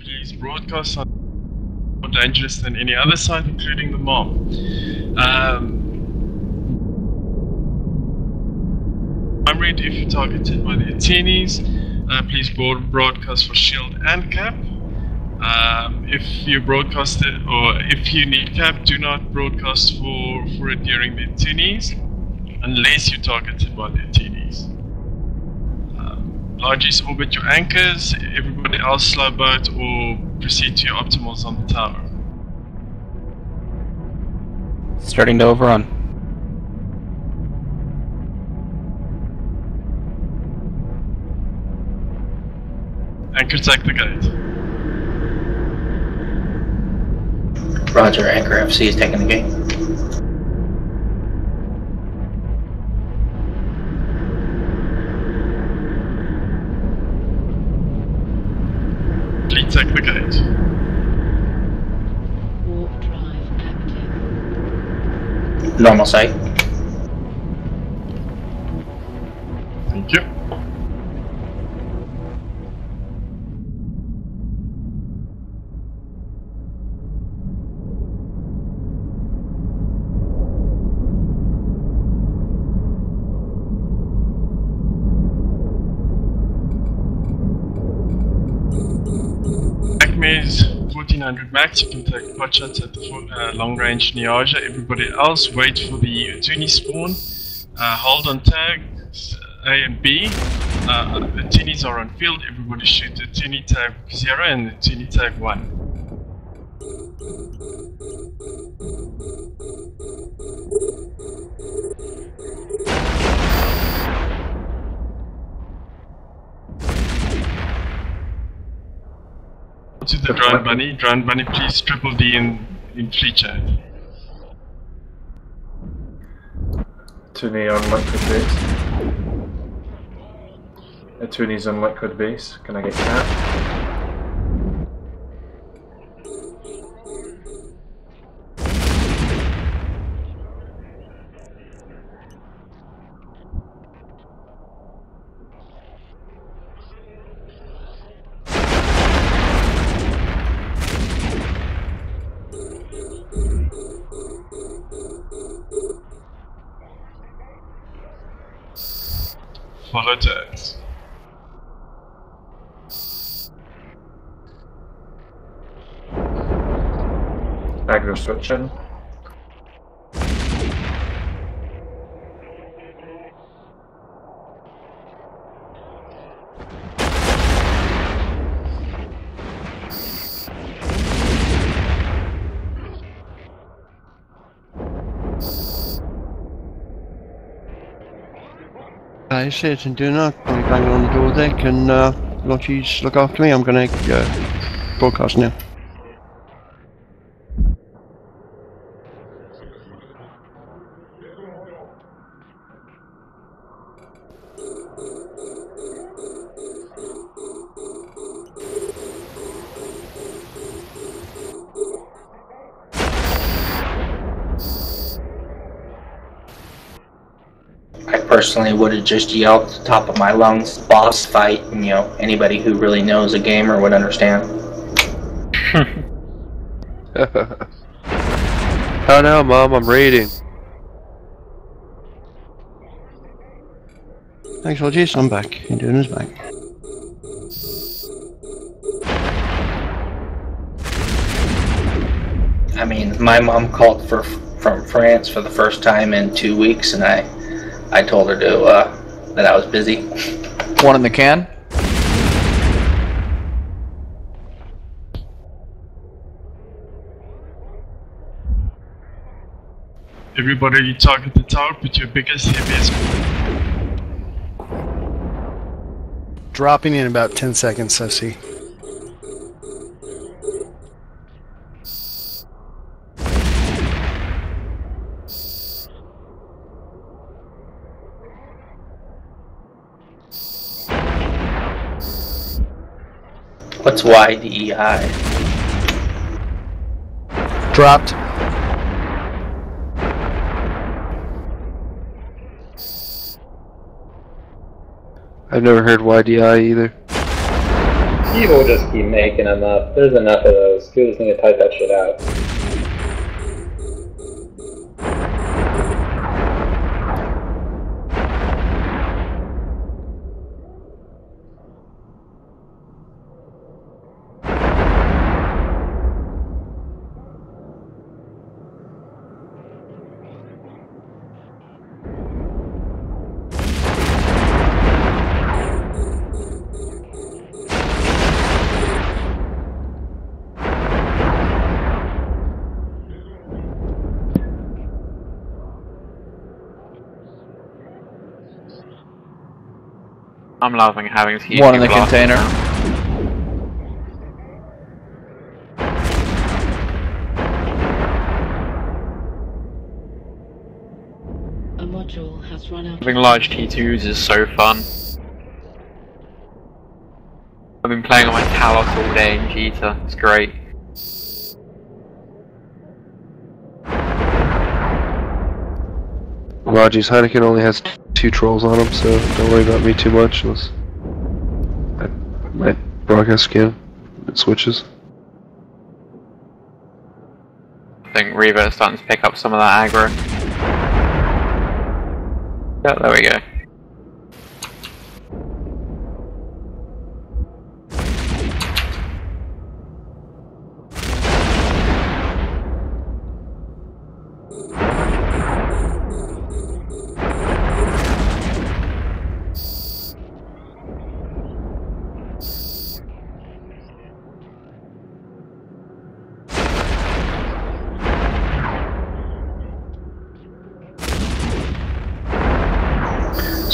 Please broadcast on more dangerous than any other site, including the mob. Um, I'm read if you're targeted by the attendees. Uh, please broad- broadcast for Shield and Cap. Um, if you broadcasted or if you need Cap, do not broadcast for, for it during the attendees unless you're targeted by the attendees. Um, orbit your anchors, everybody else slow boat or proceed to your optimals on the tower. Starting to overrun. Anchor take the gate. Roger, Anchor FC is taking the gate. Fleet take the gate. Warp drive active. Normal site. Thank 1400 max, you can take pot shots at the uh, long range Niarja. Everybody else, wait for the Outuni spawn. Uh, hold on tags A and B. Uh, the Tunis are on field, everybody shoot the Tuni tag 0 and the Tuni tag 1. To the drone bunny, drone bunny, please triple D in, in free chat. Toonie on liquid base. A Toonie's on liquid base. Can I get cat? Follow tags. Aggro I sit and do not. Banging on the door deck and uh, Lotties look after me. I'm going to uh, broadcast now. Personally would have just yelled at the top of my lungs, boss fight, and you know, anybody who really knows a gamer would understand. oh no, Mom, I'm raiding. Thanks, Lotties. I'm back. Induna's back. I mean, my mom called for from France for the first time in two weeks, and I, I told her to uh, that I was busy. One in the can. Everybody you target the tower, put your biggest, heaviest Dropping in about 10 seconds, I What's YDEI? Dropped. I've never heard YDI either. People just keep making them up. There's enough of those. People just need to type that shit out. I'm loving having to use One in the container. now. A module has run out. Having large T2s is so fun. I've been playing on my Talos all day in Jita. It's great. Raji's Heineken only has two trolls on him, so don't worry about me too much unless I, my broadcast scan it switches. I think Reva is starting to pick up some of that aggro. Yeah, there we go.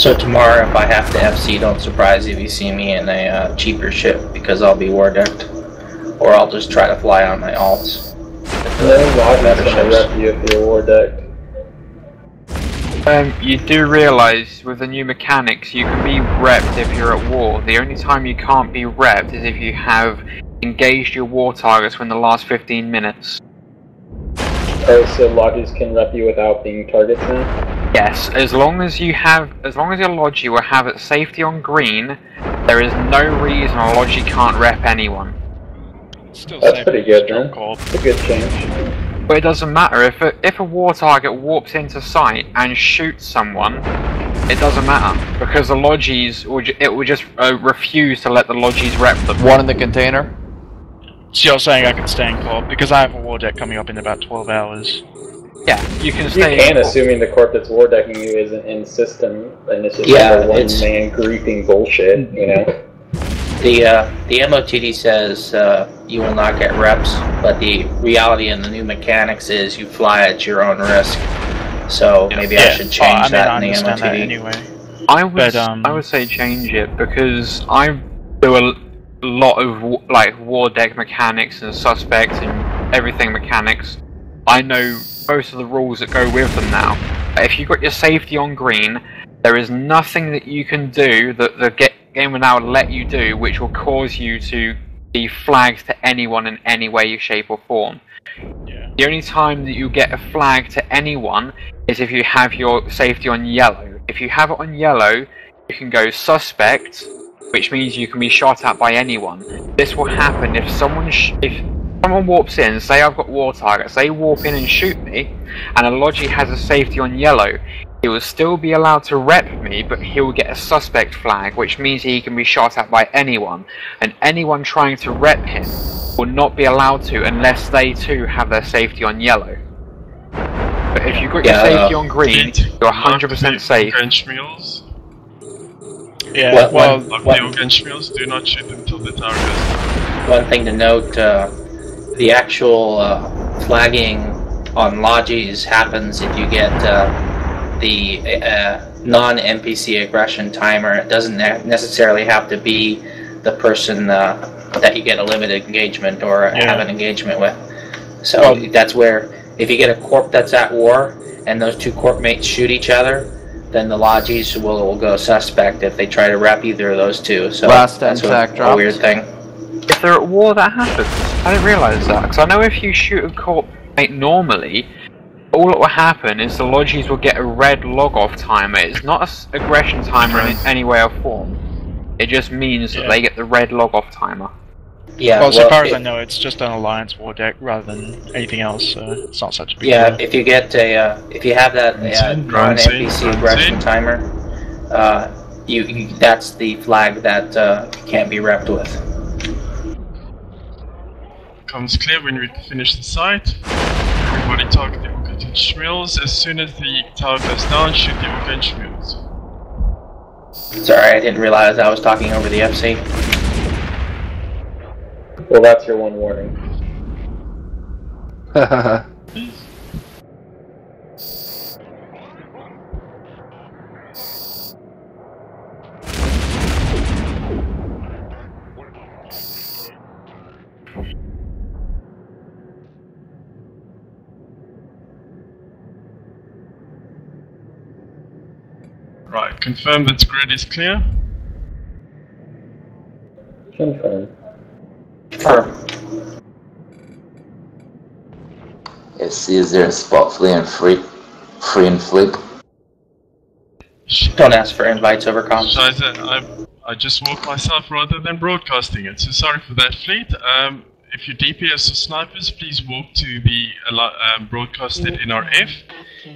So tomorrow, if I have to FC, don't surprise if you see me in a uh, cheaper ship because I'll be war decked, or I'll just try to fly on my alts. No, Lodge Better is gonna you if you're war decked. Um, you do realise with the new mechanics, you can be repped if you're at war. The only time you can't be repped is if you have engaged your war targets within the last 15 minutes. Oh, so Logis can rep you without being targets now? Yes, as long as you have, as long as your Logi will have its safety on green, there is no reason a Logi can't rep anyone. Still That's safe pretty with good, strong man. corp. It's a good change. But it doesn't matter if a, if a war target warps into sight and shoots someone, it doesn't matter because the Logis will it will just uh, refuse to let the Logis rep them. One in the container. So you're saying I can stay in corp because I have a war deck coming up in about 12 hours. Yeah, you can stay. You stay. can, assuming the corp that's war decking you isn't in system, and it's just Yeah, yeah, one it's- man griefing bullshit, you know? The uh, the MOTD says uh, you will not get reps, but the reality in the new mechanics is you fly at your own risk. So maybe I should Oh, change I mean, that I in the understand that MOTD. anyway. I would But, um, I would say change it because I do a lot of like war deck mechanics and suspects and everything mechanics. I know most of the rules that go with them now. If you've got your safety on green, there is nothing that you can do that the game will now let you do which will cause you to be flagged to anyone in any way, shape, or form. Yeah. The only time that you get a flag to anyone is if you have your safety on yellow. If you have it on yellow, you can go suspect, which means you can be shot at by anyone. This will happen if someone sh- if someone warps in. Say I've got war targets. They warp in and shoot me, and a Logi has a safety on yellow. He will still be allowed to rep me, but he will get a suspect flag, which means he can be shot at by anyone, and anyone trying to rep him will not be allowed to unless they too have their safety on yellow. But if you've got Yeah, your safety uh, on green, you're 100% safe. Mules. Yeah, What- well, Lock What- the orange mules. Do not shoot until the target. One thing to note, uh, the actual uh, flagging on Logis happens if you get uh, the uh, non-NPC aggression timer. It doesn't necessarily have to be the person uh, that you get a limited engagement or Yeah. have an engagement with. So Well- that's where, if you get a corp that's at war and those two corp mates shoot each other, then the Logis will, will go suspect if they try to wrap either of those two. So Last that's NSAC a, a weird thing. If they're at war, that happens. I didn't realise that. Because I know if you shoot a corp mate normally, all that will happen is the Logis will get a red log off timer. It's not an aggression timer in any way or form. It just means that they get the red log off timer. Yeah. well, so far as if- I know, it's just an alliance war deck rather than anything else, so it's not such a big Yeah, deal. if you get a, uh, if you have that uh, Rounds in, rounds in, non-NPC aggression timer, uh, you, you that's the flag that uh, can't be repped with. Comes clear when we finish the site. Everybody target the Orca and Schmills. As soon as the tower goes down, shoot the Orca and Schmills. Sorry, I didn't realize I was talking over the FC. Well, that's your one warning. Right, confirm that grid is clear. Confirm. Confirm. Let's see, is there a spot free and free, free and flick? Don't ask for invites over comms. Scheiße, I, I just walked myself rather than broadcasting it, so sorry for that, Fleet. Um, if you DPS or snipers, please walk to the al- um, broadcasted NRF.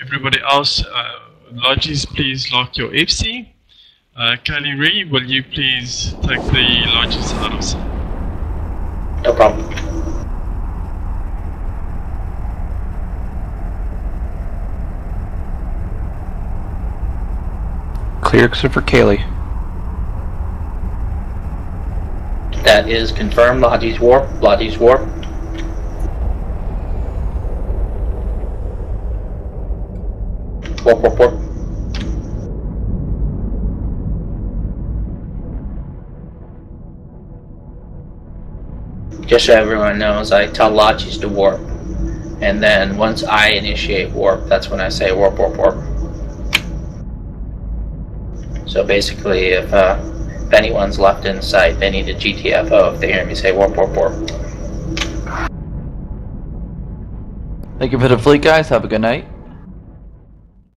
Everybody else, uh, Logis, please lock your FC. Uh, Kelly Ree, will you please take the Logis out of sight? No problem. Clear except for Kaylee. That is confirmed. Logi's warp. Logi's warp. Warp, warp, warp. Just so everyone knows, I tell Logis to warp. And then once I initiate warp, that's when I say warp, warp, warp. So basically, if, uh, if anyone's left in sight, they need a GTFO if they hear me say warp, warp, warp. Thank you for the fleet, guys. Have a good night.